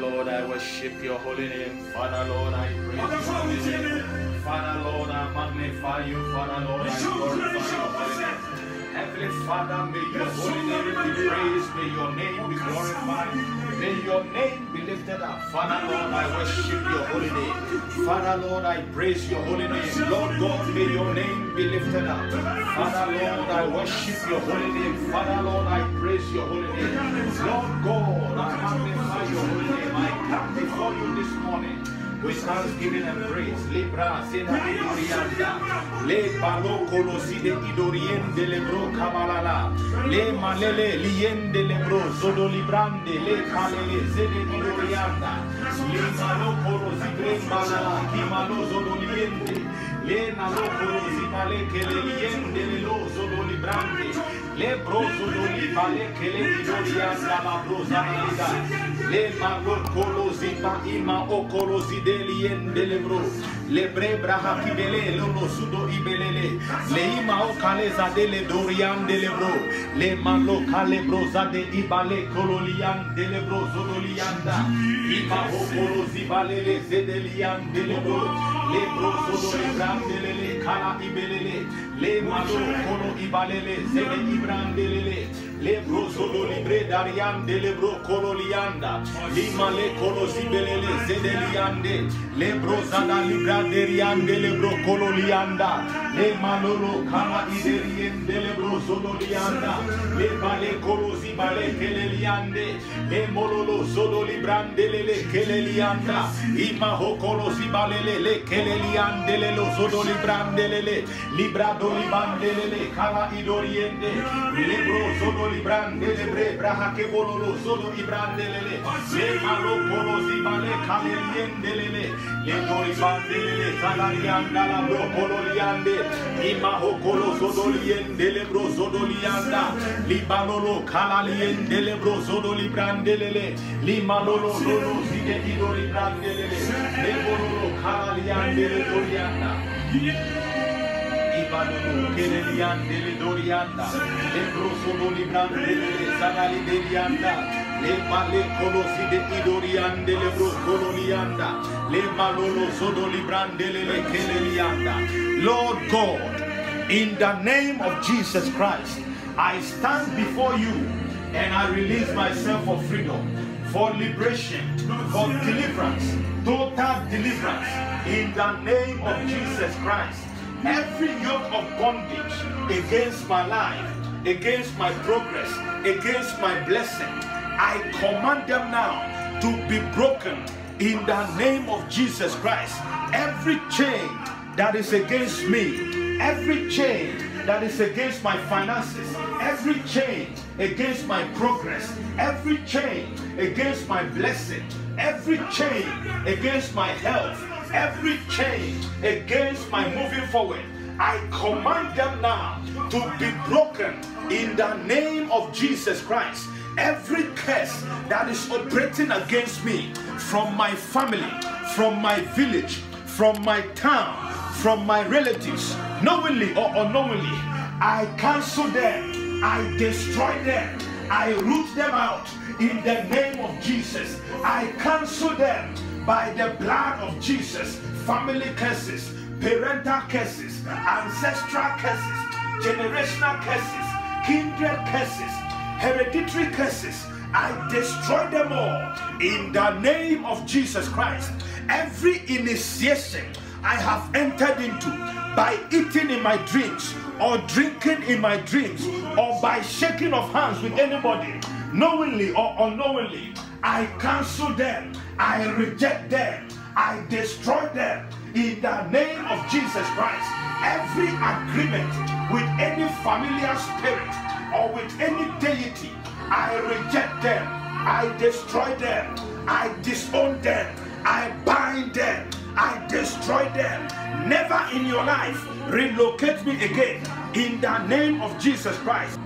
Lord, I worship your holy name. Father Lord, I praise your holy name. Father Lord, I magnify you. Father Lord, I glorify your holy. Heavenly Father, may your holy name be praised, may your name be glorified, may your name be lifted up. Father Lord, I worship your holy name. Father Lord, I praise your holy name. Lord God, may your name be lifted up. Father Lord, I worship your holy name. Father Lord, I praise your holy name. Lord God, I magnify before you this morning with thanksgiving and praise. Libra sena idorianda. Le balo kolosi de idorien de lebro kabalala. Le malele lien de lebro zodo librande. Le kalele zede idorianda. Le malo kolosi gren balala. Kimalo zodo liende. Le nalo kolosi male kele lien de le lo zodo librande. Le brozo do libale kele idorianda la broza liga. Le malo kolosi ba ima o kolosi de lien de lebro. Le brebra hakibele lolo sudo ibelele. Le ima o kaleza de le dorian de lebro. Le malo kale broza de ibale kololian de lebro zodolianda. Ima o kolosi balele zedelian de lebro. Le brozo do libran de lele kala ibelele. Le malo kolo ibalele zede ibrandelele. Le brozo do libre darian de lebro kololianda. Lima le kolo zibelele zedeliande. Le broza da libra derian de lebro kololianda. Le malolo kama iderien de lebro zodolianda. Le bale kolo zibale keleliande. Le mololo zodo librandelele kelelianda. Ima ho kolo zibalele le keleliande le lo zodo librandelele. Librado libandelele kala idoriende. Le bro zodo librandele bre braha ke bololo zodo ibrandelele. Le malo kolo zibale kaleliendelele. Le dori bandelele salarianda la bro kololiande. Ima ho kolo zodoliende le bro zodolianda. Libalolo kalaliende le bro zodolibrandelele. Limalolo lolo zide idori brandelele. Le bololo kalaliande le dorianda. Ibalolo Lord God, in the name of Jesus Christ, I stand before you and I release myself for freedom, for liberation, for deliverance, total deliverance in the name of Jesus Christ. Every yoke of bondage against my life, against my progress, against my blessing, I command them now to be broken in the name of Jesus Christ. Every chain that is against me, every chain that is against my finances, every chain against my progress, every chain against my blessing, every chain against my health, every chain against my moving forward. I command them now to be broken in the name of Jesus Christ. Every curse that is operating against me from my family, from my village, from my town, from my relatives, knowingly or unknowingly, I cancel them, I destroy them, I root them out in the name of Jesus. I cancel them by the blood of Jesus. Family curses, parental curses, ancestral curses, generational curses, kindred curses, hereditary curses. I destroy them all in the name of Jesus Christ. Every initiation I have entered into by eating in my dreams or drinking in my dreams or by shaking of hands with anybody, knowingly or unknowingly, I cancel them, I reject them, I destroy them in the name of Jesus Christ. Every agreement with any familiar spirit or with any deity, I reject them, I destroy them, I disown them, I bind them, I destroy them. Never in your life relocate me again in the name of Jesus Christ.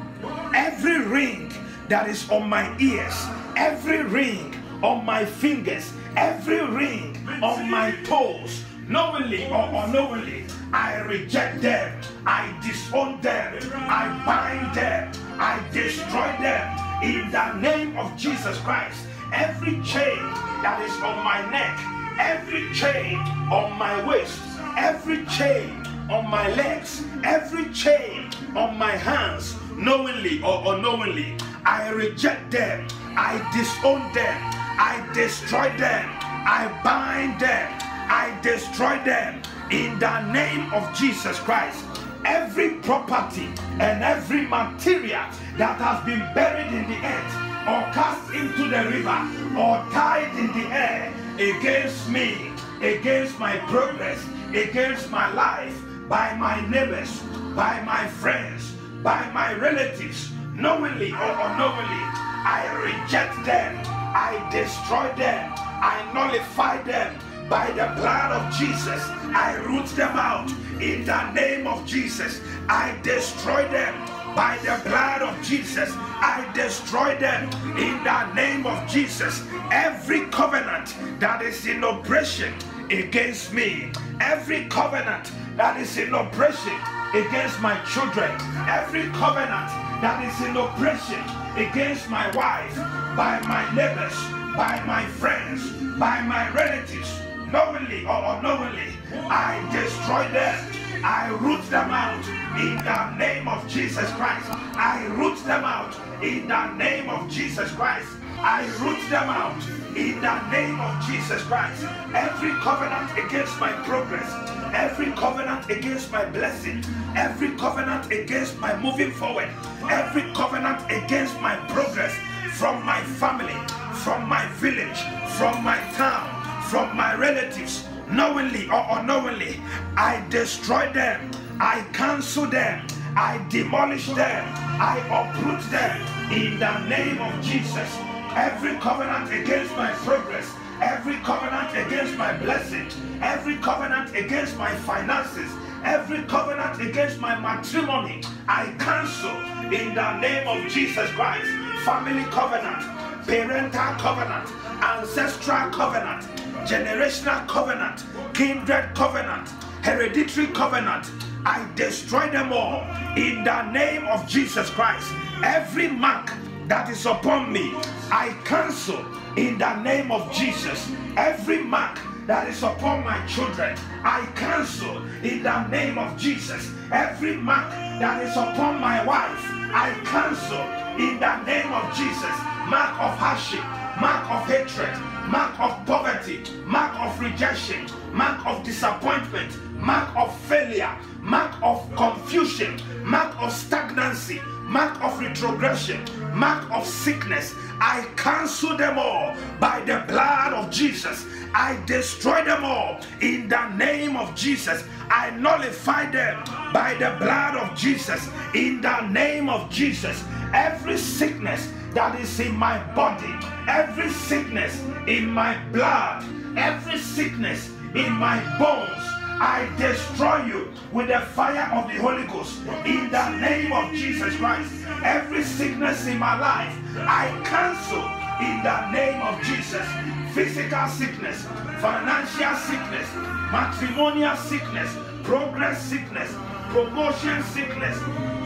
Every ring that is on my ears, every ring on my fingers, every ring on my toes, knowingly or unknowingly, I reject them, I disown them, I bind them, I destroy them in the name of Jesus Christ. every chain that is on my neck, every chain on my waist, every chain on my legs, every chain on my hands, knowingly or unknowingly, I reject them, I disown them, I destroy them, I bind them, I destroy them in the name of Jesus Christ. Every property and every material that has been buried in the earth or cast into the river or tied in the air against me, against my progress, against my life, by my neighbors, by my friends, by my relatives, knowingly or unknowingly, I reject them, I destroy them, I nullify them by the blood of Jesus. I root them out in the name of Jesus. I destroy them by the blood of Jesus. I destroy them in the name of Jesus. Every covenant that is in oppression against me, every covenant that is in oppression against my children, every covenant that is in oppression against my wife, by my neighbors, by my friends, by my relatives, knowingly or unknowingly, I destroy them. I root them out in the name of Jesus Christ. I root them out in the name of Jesus Christ. I root them out in the name of Jesus Christ. Every covenant against my progress, every covenant against my blessing, every covenant against my moving forward, every covenant against my progress from my family, from my village, from my town, from my relatives, knowingly or unknowingly, I destroy them, I cancel them, I demolish them, I uproot them in the name of Jesus. Every covenant against my progress, every covenant against my blessing, every covenant against my finances, every covenant against my matrimony, I cancel in the name of Jesus Christ. Family covenant, parental covenant, ancestral covenant, generational covenant, kindred covenant, hereditary covenant. I destroy them all in the name of Jesus Christ. Every mark that is upon me, I cancel in the name of Jesus. Every mark that is upon my children, I cancel in the name of Jesus. Every mark that is upon my wife, I cancel in the name of Jesus. Mark of hardship, mark of hatred, mark of poverty, mark of rejection, mark of disappointment, mark of failure, mark of confusion, mark of stagnancy, mark of retrogression, mark of sickness. I cancel them all by the blood of Jesus. I destroy them all in the name of Jesus. I nullify them by the blood of Jesus in the name of Jesus. Every sickness that is in my body, every sickness in my blood, every sickness in my bones, I destroy you with the fire of the Holy Ghost in the name of Jesus Christ. Every sickness in my life, I cancel in the name of Jesus. Physical sickness, financial sickness, matrimonial sickness, progress sickness, promotion sickness,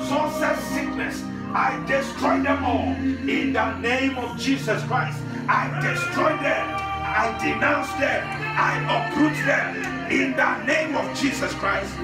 success sickness. I destroy them all in the name of Jesus Christ. I destroy them. I denounce them. I uproot them in the name of Jesus Christ.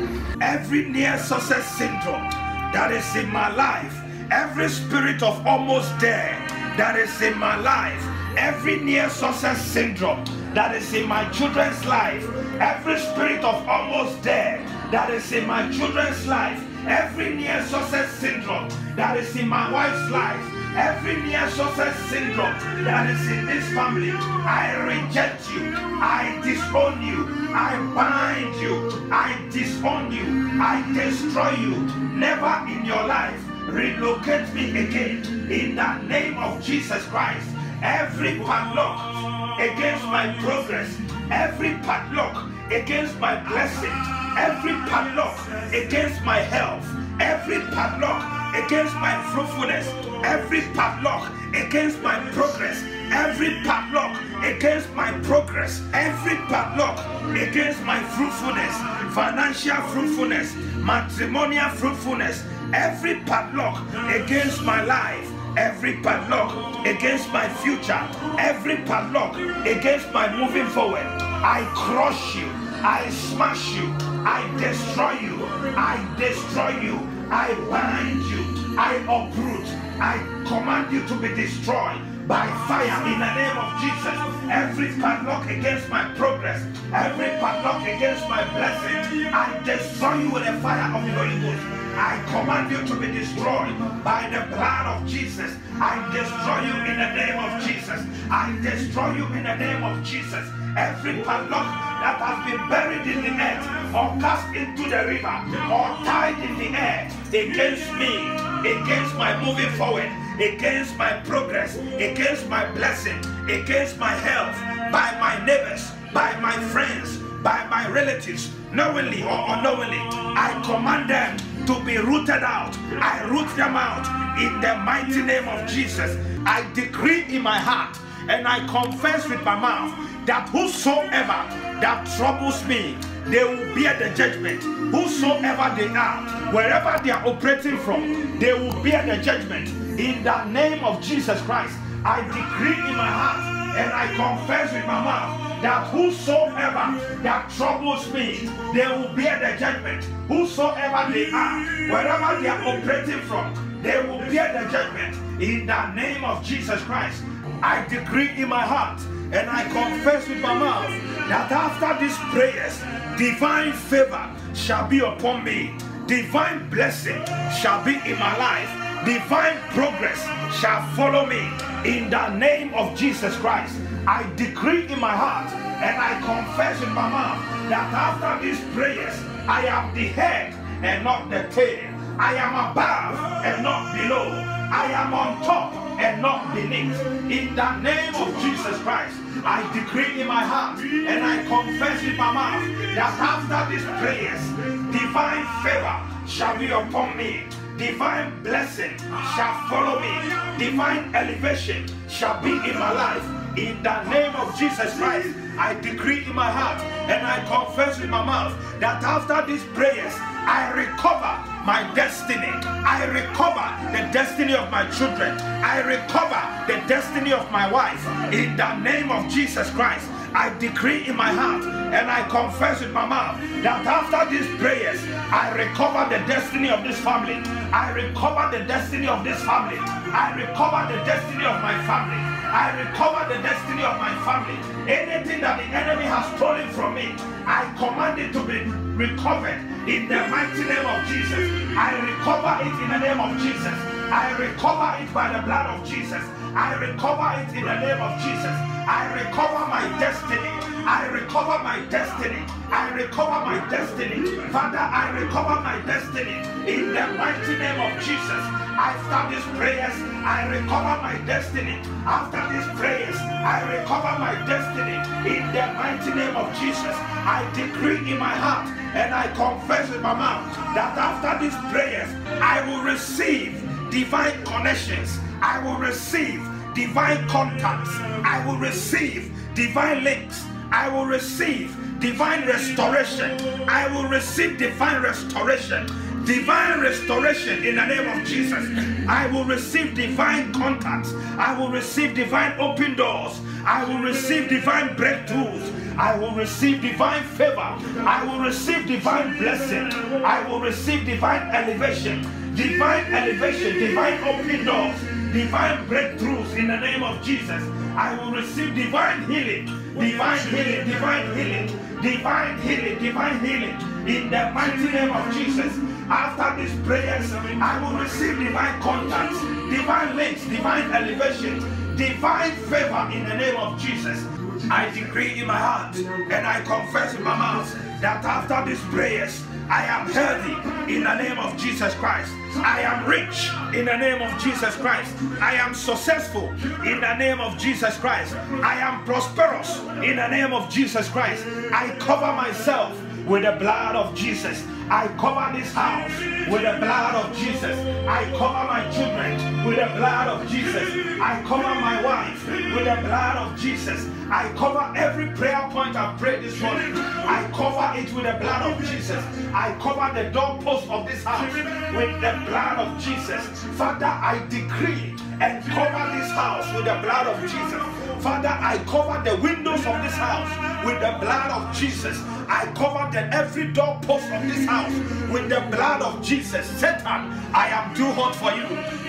Every near success syndrome that is in my life, every spirit of almost there that is in my life, every near success syndrome that is in my children's life, every spirit of almost there that is in my children's life, every near success syndrome that is in my wife's life, every near success syndrome that is in this family, I reject you, I disown you, I bind you, I disown you, I destroy you. Never in your life relocate me again in the name of Jesus Christ. Every padlock against my progress, every padlock against my blessing, every padlock against my health, every padlock against my fruitfulness, every padlock against my progress, every padlock against my progress, every padlock against my fruitfulness, financial fruitfulness, matrimonial fruitfulness, every padlock against my life, every padlock against my future, every padlock against my moving forward. I crush you, I smash you, I destroy you, I destroy you, I bind you, I uproot, I command you to be destroyed by fire in the name of Jesus. Every padlock against my progress, every padlock against my blessing, I destroy you with the fire of the Holy Ghost. I command you to be destroyed by the blood of Jesus. I destroy you in the name of Jesus. I destroy you in the name of Jesus. Every padlock that has been buried in the earth or cast into the river or tied in the air against me, against my moving forward, against my progress, against my blessing, against my health, by my neighbors, by my friends, by my relatives, knowingly or unknowingly. I command them to be rooted out. I root them out in the mighty name of Jesus. I decree in my heart and I confess with my mouth that whosoever that troubles me, they will bear the judgment. Whosoever they are, wherever they are operating from, they will bear the judgment. In the name of Jesus Christ, I decree in my heart and I confess with my mouth that whosoever that troubles me, they will bear the judgment. Whosoever they are, wherever they are operating from, they will bear the judgment. In the name of Jesus Christ, I decree in my heart and I confess with my mouth that after these prayers, divine favor shall be upon me, divine blessing shall be in my life, divine progress shall follow me in the name of Jesus Christ. I decree in my heart and I confess in my mouth that after these prayers, I am the head and not the tail. I am above and not below. I am on top and not beneath. In the name of Jesus Christ, I decree in my heart and I confess in my mouth that after these prayers, divine favor shall be upon me. Divine blessing shall follow me. Divine elevation shall be in my life. In the name of Jesus Christ, I decree in my heart and I confess in my mouth that after these prayers, I recover my destiny. I recover the destiny of my children. I recover the destiny of my wife. In the name of Jesus Christ, I decree in my heart and I confess with my mouth that after these prayers, I recover the destiny of this family. I recover the destiny of this family. I recover the destiny of my family. I recover the destiny of my family. Anything that the enemy has stolen from me, I command it to be recovered in the mighty name of Jesus. I recover it in the name of Jesus. I recover it by the blood of Jesus. I recover it in the name of Jesus. I recover my destiny. I recover my destiny. I recover my destiny. Father, I recover my destiny in the mighty name of Jesus. After these prayers, I recover my destiny. After these prayers, I recover my destiny. In the mighty name of Jesus, I decree in my heart and I confess in my mouth that after these prayers, I will receive divine connections. I will receive divine contacts. I will receive divine links. I will receive divine restoration. I will receive divine restoration divine restoration in the name of Jesus. I will receive divine contacts. I will receive divine open doors. I will receive divine breakthroughs. I will receive divine favor. I will receive divine blessing. I will receive divine elevation. Divine elevation, divine open doors, divine breakthroughs in the name of Jesus. I will receive divine healing, divine healing, divine healing, divine healing, divine healing in the mighty name of Jesus. After these prayers, I will receive divine contacts, divine links, divine elevation, divine favor in the name of Jesus. I decree in my heart and I confess in my mouth that after these prayers, I am healthy in the name of Jesus Christ. I am rich in the name of Jesus Christ. I am successful in the name of Jesus Christ. I am prosperous in the name of Jesus Christ. I cover myself with the blood of Jesus. I cover this house with the blood of Jesus. I cover my children with the blood of Jesus. I cover my wife with the blood of Jesus. I cover every prayer point I prayed this morning. I cover it with the blood of Jesus. I cover the doorpost of this house with the blood of Jesus. Father, I decree and cover this house with the blood of Jesus. Father, I cover the windows of this house with the blood of Jesus. I cover the every doorpost of this house with the blood of Jesus. Satan, I am too hot for you.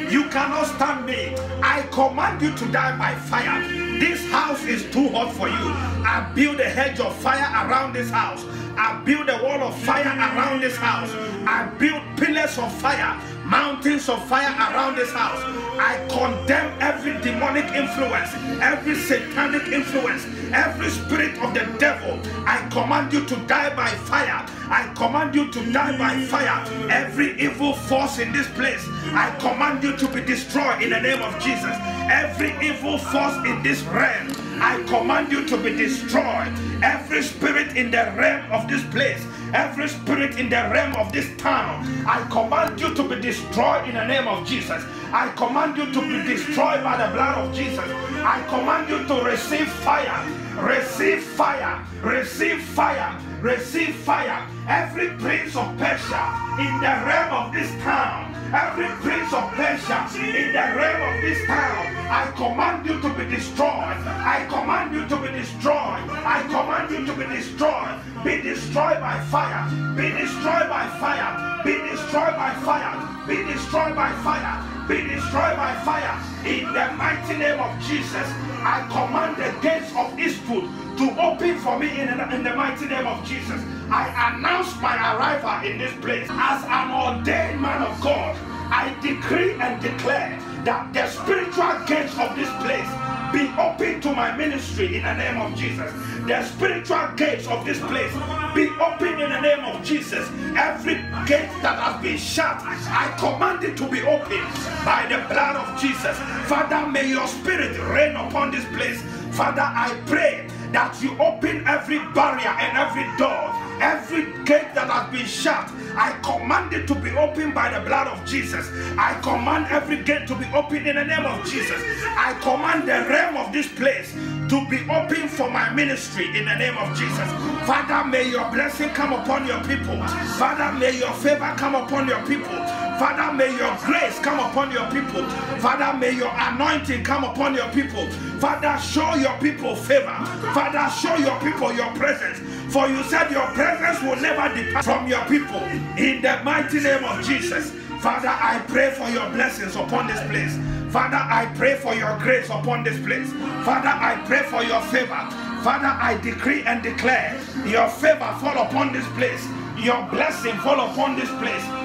You cannot stand me. I command you to die by fire. This house is too hot for you. I build a hedge of fire around this house. I build a wall of fire around this house. I build pillars of fire, mountains of fire around this house. I condemn every demonic influence, every satanic influence, every spirit of the devil. I command you to die by fire. I command you to die by fire. Every evil force in this place, I command you to be destroyed in the name of Jesus. Every evil force in this realm, I command you to be destroyed. Every spirit in the realm of this place, every spirit in the realm of this town, I command you to be destroyed in the name of Jesus. I command you to be destroyed by the blood of Jesus. I command you to receive fire, receive fire, receive fire, receive fire. Every prince of Persia in the realm of this town, every prince of Persia in the realm of this town, I command you to be destroyed. I command you to be destroyed. I command you to be destroyed. Be destroyed by fire. Be destroyed by fire. Be destroyed by fire. Be destroyed by fire be destroyed by fire. In the mighty name of Jesus, I command the gates of Eastwood to open for me in, in the mighty name of Jesus. I announce my arrival in this place as an ordained man of God. I decree and declare that the spiritual gates of this place be open to my ministry in the name of Jesus. The spiritual gates of this place be open in the name of Jesus. Every gate that has been shut, I command it to be opened by the blood of Jesus. Father, may your spirit reign upon this place. Father, I pray that you open every barrier and every door, every gate that has been shut. I command it to be opened by the blood of Jesus. I command every gate to be opened in the name of Jesus. I command the realm of this place to be open for my ministry in the name of Jesus. Father, may your blessing come upon your people. Father, may your favor come upon your people. Father, may your grace come upon your people. Father, may your anointing come upon your people. Father, show your people favor. Father, show your people your presence. For you said your presence will never depart from your people. In the mighty name of Jesus. Father, I pray for your blessings upon this place. Father, I pray for your grace upon this place. Father, I pray for your favor. Father, I decree and declare your favor fall upon this place. Your blessing fall upon this place.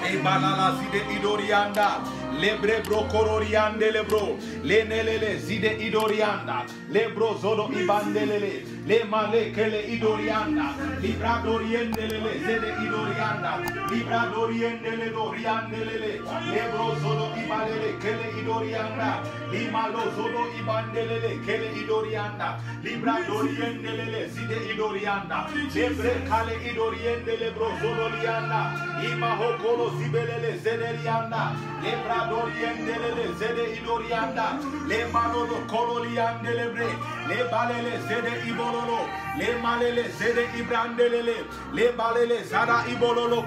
kolorianda. E balala zide idorianda. Lebre bro kororiande lebro. Le nelele zide idorianda. Lebro zodo ibandelele. Le male kele idorianda. Libra doriendelele zede idorianda. Libra doriendele doriandelele. Lebro zodo ibalele kele idorianda. Limalo zodo ibandelele kele idorianda. Libra doriendelele zide idorianda. Lebre kale idoriendele bro zodo lianda. Ima hokolo zibelele zederianda. Lebra doriendelele zede idorianda. Le. Le balele zede ibololo. Le zede balele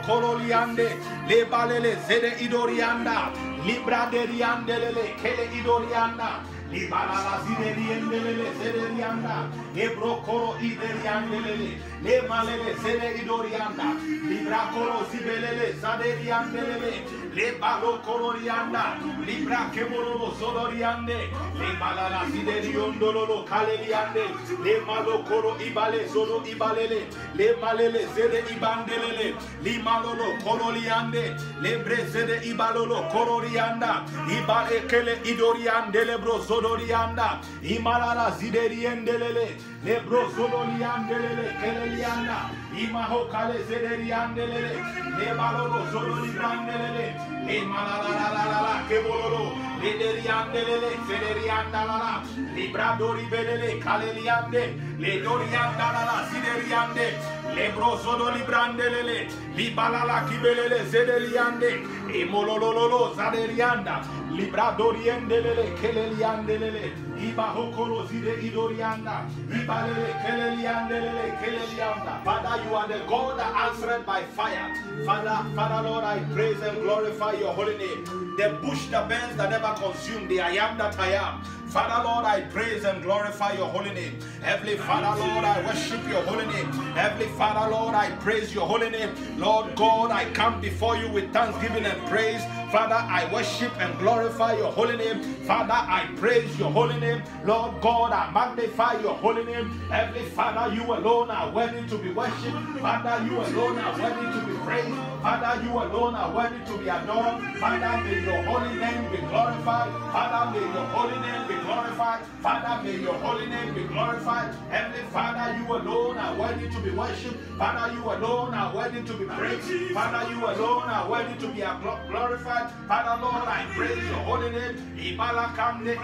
kololiande. Le balele zede idorianda. Libra deriandelele kele idorianda. Libalala zideriendelele zederianda. Ebro koro ideriandelele. Le malele zede idorianda. Libra koro zibelele zaderiandelele. le balo kolorianda libra kemolo soloriande le malala sideriondolo kaleliande le malo koro ibale solo ibalele. Le malele zede ibandelele li malolo koloriande le brezede ibalolo kolorianda ibale kele idoriande le bro sodorianda imalala zideriendelele Lebro zololiandelele keleliana. Imaho kale zeleriandelele. Lebalolo zololiandelele. Le malalalala kebololo. Lederiandelele zeleriandalala. Libradori la la, Ledoriandalala sideriande le brosodo librandelele libalala kibelele zederiande e molololo zaderianda libradoriendelele keleliandelele ibahokolo zide idorianda ibalele keleliandelele kelelianda Father you are the God that answered by fire Father Father Lord I praise and glorify your holy name the bush the burns that never consume the I am that I am Father Lord, I praise and glorify your holy name. Heavenly Father, Lord, I worship your holy name. Heavenly Father, Lord, I praise your holy name. Lord God, I come before you with thanksgiving and praise. Father, I worship and glorify your holy name. Father, I praise your holy name. Lord God, I magnify your holy name. Heavenly Father, you alone are worthy to be worshipped. Father, you alone are worthy to be Father, you alone are worthy to be adored. Father, may your holy name be glorified. Father, may your holy name be glorified. Father, may your holy name be glorified. Heavenly Father, you alone are worthy to be worshipped. Father, you alone are worthy to be praised. Father, you alone are worthy to be glorified. Father, Lord, I praise your holy name. Ibala kamne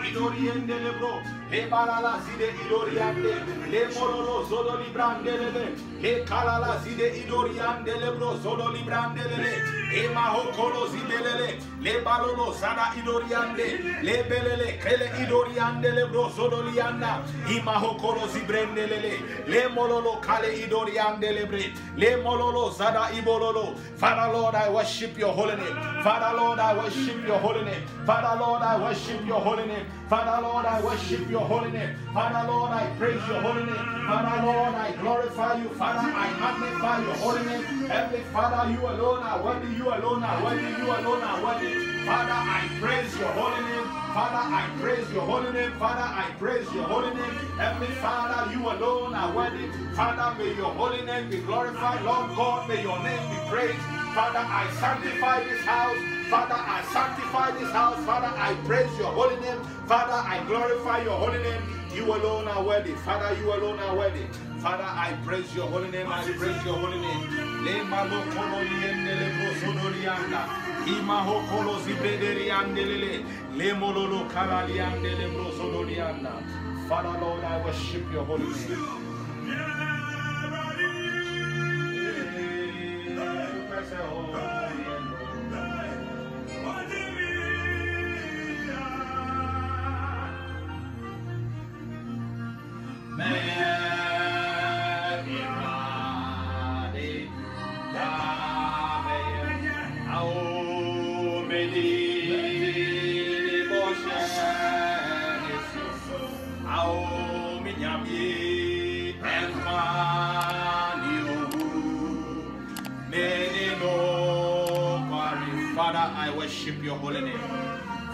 zide. Le librande Le kalala zide Solo librandelele. E mahokolo zibelele. Le balolo zada idoriande. Le belele kele idoriande lebro zodo lianda. Imahokolo zibrendelele. Le mololo kale idoriande lebre. Le mololo zada ibololo. Father Lord, I worship your holy name. Father Lord, I worship your holy name. Father Lord, I worship your holy name. Father Lord, I worship your holy name. Father Lord, I praise your holy name. Father Lord, I glorify you. Father, I magnify your holy name. Heavenly Father, you alone are worthy. You alone are worthy. You alone are worthy. Father, I praise your holy name. Father, I praise your holy name. Father, I praise your holy name. Heavenly Father, you alone are worthy. Father, may your holy name be glorified. Lord God, may your name be praised. Father, I sanctify this house. Father, I sanctify this house. Father, I praise your holy name. Father, I glorify your holy name. You alone are worthy. Father, you alone are worthy. Father, I praise your holy name. I praise your holy name. Father Lord, I worship your holy name. Worship your holy name.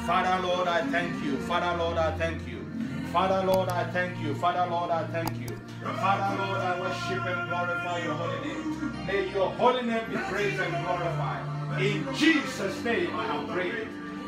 Father, Lord, I thank you. Father, Lord, I thank you. Father, Lord, I thank you. Father, Lord, I thank you. Father, Lord, I worship and glorify your holy name. May your holy name be praised and glorified. In Jesus' name I have prayed.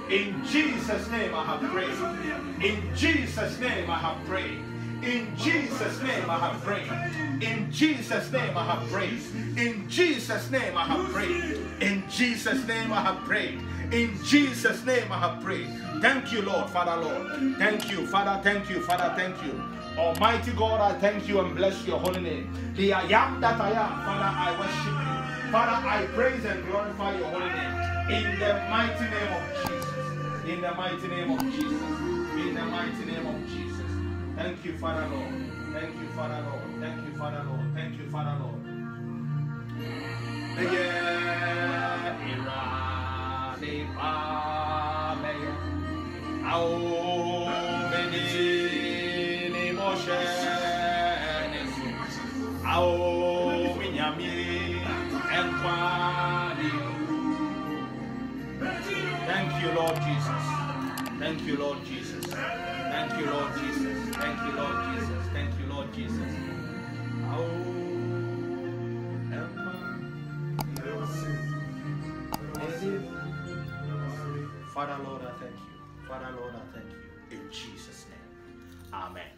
In Jesus' name I have prayed. In Jesus' name I have prayed. In Jesus' name I have prayed. In Jesus' name I have prayed. In Jesus' name I have prayed. In Jesus' name I have prayed. In Jesus' name I have prayed. Thank you, Lord, Father, Lord. Thank you, Father. Thank you, Father. Thank you. Almighty God, I thank you and bless your holy name. The I am that I am, Father, I worship you. Father, I praise and glorify your holy name. In the mighty name of Jesus. In the mighty name of Jesus. In the mighty name of Jesus. Thank you, Father Lord. Thank you, Father Lord. Thank you, Father Lord. Thank you, Father Lord. Thank you, Lord Jesus. Thank you, Lord Jesus. Thank you, Lord Jesus. Thank you, Lord Jesus. Thank you, Lord Jesus. Father, Lord, I thank you. Father, Lord, I thank you. In Jesus' name. Amen.